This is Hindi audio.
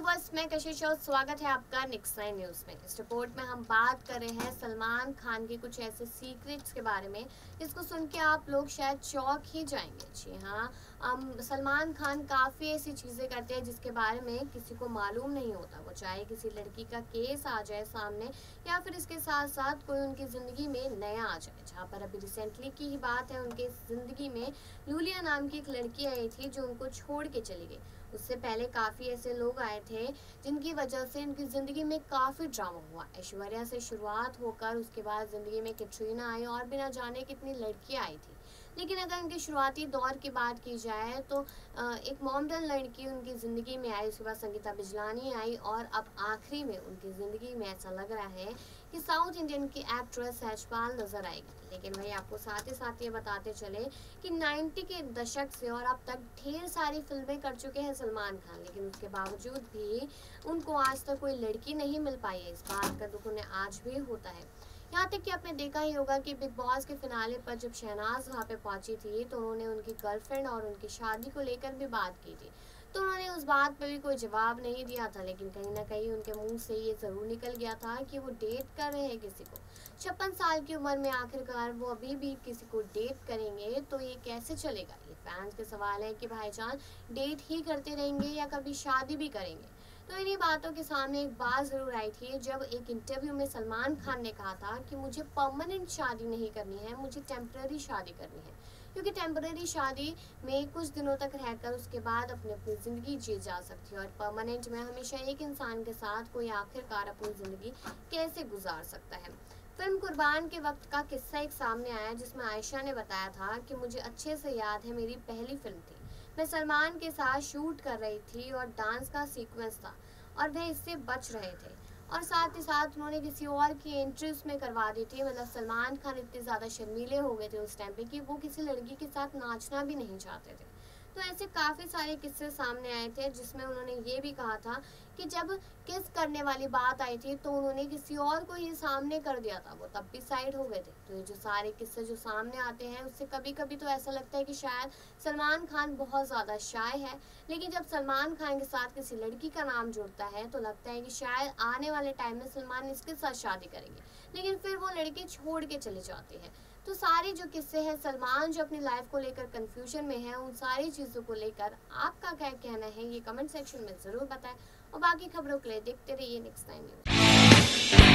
स्वागत है आपका नाइन न्यूज़ में। इस रिपोर्ट में हम बात कर रहे हैं सलमान खान के कुछ ऐसे सीक्रेट्स के बारे में, जिसको सुन के आप लोग शायद चौक ही जाएँगे। जी हाँ सलमान खान काफ़ी ऐसी चीज़ें करते हैं जिसके बारे में किसी को मालूम नहीं होता। वो चाहे किसी लड़की का केस आ जाए सामने, या फिर इसके साथ साथ कोई उनकी ज़िंदगी में नया आ जाए। जहाँ पर अभी रिसेंटली की ही बात है, उनके ज़िंदगी में लूलिया नाम की एक लड़की आई थी जो उनको छोड़ के चली गई। उससे पहले काफ़ी ऐसे लोग आए थे जिनकी वजह से इनकी ज़िंदगी में काफ़ी ड्रामा हुआ। ऐश्वर्या से शुरुआत होकर उसके बाद ज़िंदगी में कैटरीना आई और बिना जाने कितनी लड़कियाँ आई थी। लेकिन अगर उनके शुरुआती दौर की बात की जाए तो एक मॉमडल लड़की उनकी ज़िंदगी में आई, उसके बाद संगीता बिजलानी आई और अब आखिरी में उनकी ज़िंदगी में ऐसा लग रहा है कि साउथ इंडियन की एक्ट्रेस सहजपाल नज़र आएगी। लेकिन वही आपको साथ ही साथ ये बताते चले कि 90 के दशक से और अब तक ढेर सारी फ़िल्में कर चुके हैं सलमान खान, लेकिन उसके बावजूद भी उनको आज तक कोई लड़की नहीं मिल पाई है। इस बात का दुख उन्हें आज भी होता है। यहाँ तक कि आपने देखा ही होगा कि बिग बॉस के फिनाले पर जब शहनाज वहाँ पे पहुँची थी तो उन्होंने उनकी गर्लफ्रेंड और उनकी शादी को लेकर भी बात की थी। तो उन्होंने उस बात पर भी कोई जवाब नहीं दिया था, लेकिन कहीं ना कहीं उनके मुँह से ये ज़रूर निकल गया था कि वो डेट कर रहे हैं किसी को। छप्पन साल की उम्र में आखिरकार वो अभी भी किसी को डेट करेंगे तो ये कैसे चलेगा? ये फैंस के सवाल है कि भाईजान डेट ही करते रहेंगे या कभी शादी भी करेंगे? तो इन्हीं बातों के सामने एक बात ज़रूर आई थी, जब एक इंटरव्यू में सलमान खान ने कहा था कि मुझे परमानेंट शादी नहीं करनी है, मुझे टेम्प्रेरी शादी करनी है। क्योंकि टेम्प्रेरी शादी में कुछ दिनों तक रहकर उसके बाद अपनी अपनी ज़िंदगी जी जा सकती है और परमानेंट में हमेशा एक इंसान के साथ कोई आखिरकार अपनी ज़िंदगी कैसे गुजार सकता है। फ़िल्म कुर्बान के वक्त का किस्सा एक सामने आया जिसमें आयशा ने बताया था कि मुझे अच्छे से याद है, मेरी पहली फ़िल्म थी। मैं सलमान के साथ शूट कर रही थी और डांस का सीक्वेंस था और वह इससे बच रहे थे। और साथ ही साथ उन्होंने किसी और की एंट्री उसमें करवा दी थी। मतलब सलमान खान इतने ज़्यादा शर्मीले हो गए थे उस टाइम पे कि वो किसी लड़की के साथ नाचना भी नहीं चाहते थे। तो ऐसे काफ़ी सारे किस्से सामने आए थे जिसमें उन्होंने ये भी कहा था कि जब किस करने वाली बात आई थी तो उन्होंने किसी और को ही सामने कर दिया था। वो तब भी साइड हो गए थे। तो ये जो सारे किस्से जो सामने आते हैं, उससे कभी कभी तो ऐसा लगता है कि शायद सलमान खान बहुत ज़्यादा शाय है। लेकिन जब सलमान खान के साथ किसी लड़की का नाम जुड़ता है तो लगता है कि शायद आने वाले टाइम में सलमान इसके साथ शादी करेंगे। लेकिन फिर वो लड़की छोड़ के चले जाते हैं। तो सारे जो किस्से हैं, सलमान जो अपनी लाइफ को लेकर कंफ्यूजन में है, उन सारी चीज़ों को लेकर आपका क्या कहना है, ये कमेंट सेक्शन में ज़रूर बताएँ। और बाकी खबरों के लिए देखते रहिए नेक्स्ट टाइम